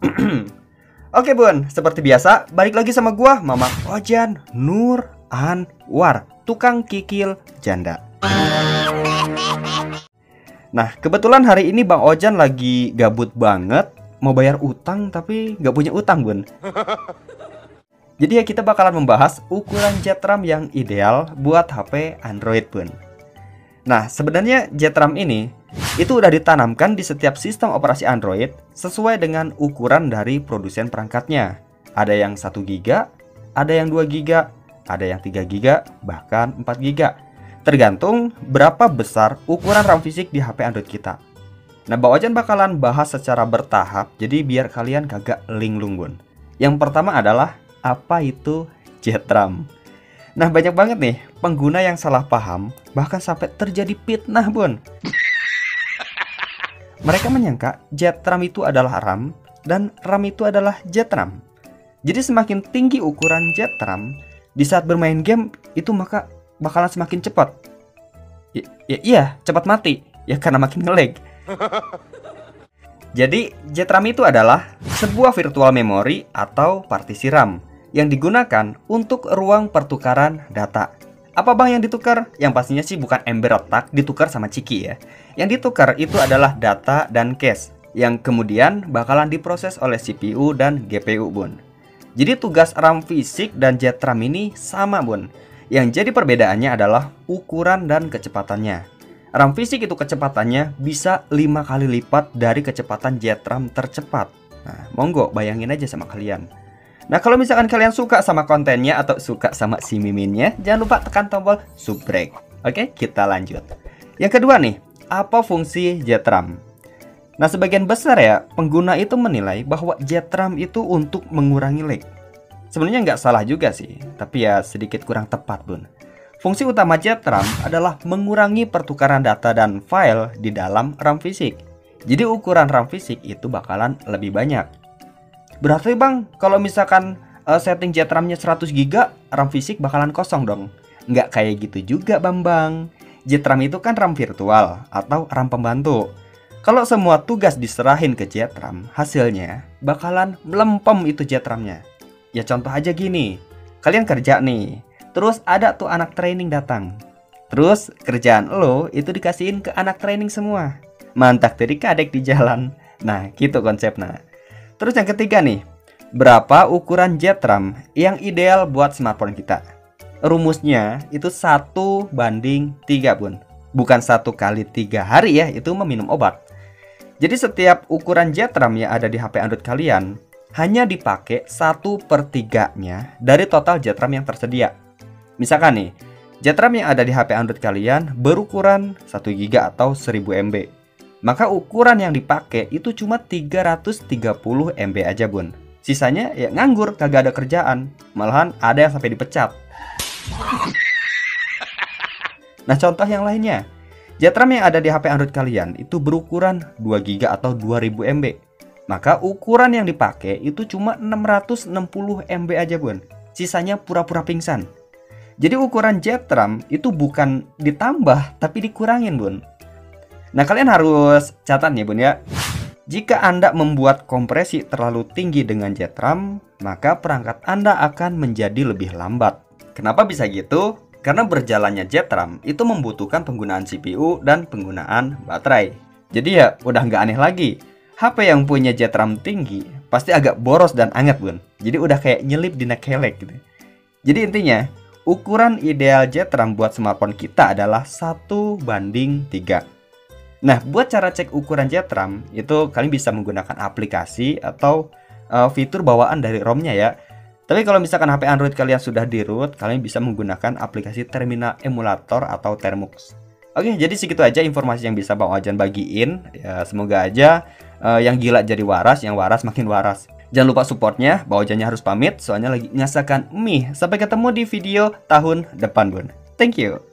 Oke bun, seperti biasa, balik lagi sama gua, Mama Ojan Nur Anwar, tukang kikil janda. Nah, kebetulan hari ini Bang Ojan lagi gabut banget, mau bayar utang tapi nggak punya utang bun. Jadi ya kita bakalan membahas ukuran jet RAM yang ideal buat HP Android bun. Nah, sebenarnya jet RAM ini itu udah ditanamkan di setiap sistem operasi Android sesuai dengan ukuran dari produsen perangkatnya. Ada yang 1 GB, ada yang 2 GB, ada yang 3 GB, bahkan 4 GB. Tergantung berapa besar ukuran RAM fisik di HP Android kita. Nah, Bang Ojan bakalan bahas secara bertahap, jadi biar kalian kagak linglung bun. Yang pertama adalah apa itu jet RAM. Nah, banyak banget nih pengguna yang salah paham, bahkan sampai terjadi fitnah bun. Mereka menyangka jet RAM itu adalah RAM dan RAM itu adalah jet RAM. Jadi semakin tinggi ukuran jet RAM di saat bermain game itu maka bakalan semakin cepat. Ya, ya iya, cepat mati. Ya karena makin ngelag. Jadi jet RAM itu adalah sebuah virtual memory atau partisi RAM yang digunakan untuk ruang pertukaran data. Apa bang yang ditukar? Yang pastinya sih bukan ember otak ditukar sama ciki ya. Yang ditukar itu adalah data dan cache yang kemudian bakalan diproses oleh CPU dan GPU bun. Jadi tugas RAM fisik dan jet RAM ini sama bun. Yang jadi perbedaannya adalah ukuran dan kecepatannya. RAM fisik itu kecepatannya bisa 5 kali lipat dari kecepatan jet RAM tercepat. Nah, monggo bayangin aja sama kalian. Nah kalau misalkan kalian suka sama kontennya atau suka sama si miminnya, jangan lupa tekan tombol subscribe. Oke, kita lanjut. Yang kedua nih, apa fungsi JetRAM? Nah sebagian besar ya, pengguna itu menilai bahwa JetRAM itu untuk mengurangi lag. Sebenarnya nggak salah juga sih, tapi ya sedikit kurang tepat bun. Fungsi utama JetRAM adalah mengurangi pertukaran data dan file di dalam RAM fisik. Jadi ukuran RAM fisik itu bakalan lebih banyak. Berarti bang, kalau misalkan uh, setting jet RAM-nya 100 GB, RAM fisik bakalan kosong dong. Nggak kayak gitu juga Bambang. Jet RAM itu kan RAM virtual atau RAM pembantu. Kalau semua tugas diserahin ke jet RAM, hasilnya bakalan melempem itu jet RAM-nya. Ya contoh aja gini, kalian kerja nih, terus ada tuh anak training datang. Terus kerjaan lo itu dikasihin ke anak training semua. Mantak dari kadek di jalan. Nah gitu konsepnya. Terus yang ketiga nih, berapa ukuran jet RAM yang ideal buat smartphone kita? Rumusnya itu satu banding tiga bun. Bukan satu kali tiga hari ya, itu meminum obat. Jadi setiap ukuran jet RAM yang ada di HP Android kalian hanya dipakai satu per tiganya dari total jet RAM yang tersedia. Misalkan nih, jet RAM yang ada di HP Android kalian berukuran 1 GB atau 1000 MB maka ukuran yang dipakai itu cuma 330 MB aja bun. Sisanya ya nganggur, kagak ada kerjaan. Malahan ada yang sampai dipecat. Nah contoh yang lainnya. JetRAM yang ada di HP Android kalian itu berukuran 2 GB atau 2000 MB Maka ukuran yang dipakai itu cuma 660 MB aja bun. Sisanya pura-pura pingsan. Jadi ukuran JetRAM itu bukan ditambah tapi dikurangin bun Nah kalian harus catat nih bun ya. Jika Anda membuat kompresi terlalu tinggi dengan jet RAM Maka perangkat Anda akan menjadi lebih lambat. Kenapa bisa gitu? Karena berjalannya jet RAM itu membutuhkan penggunaan CPU dan penggunaan baterai. Jadi ya udah nggak aneh lagi. HP yang punya jet RAM tinggi pasti agak boros dan anget bun. Jadi udah kayak nyelip di neck kelek gitu. Jadi intinya ukuran ideal jet RAM buat smartphone kita adalah 1 banding 3 Nah, buat cara cek ukuran jet RAM itu kalian bisa menggunakan aplikasi atau uh, fitur bawaan dari ROM-nya ya. Tapi kalau misalkan HP Android kalian sudah di root, kalian bisa menggunakan aplikasi terminal emulator atau Termux. Oke, jadi segitu aja informasi yang bisa Bang Ojan bagiin. Ya, semoga aja uh, yang gila jadi waras, yang waras makin waras. Jangan lupa supportnya, Bang Ojannya harus pamit soalnya lagi ngasakan mie. Sampai ketemu di video tahun depan, Bun. Thank you.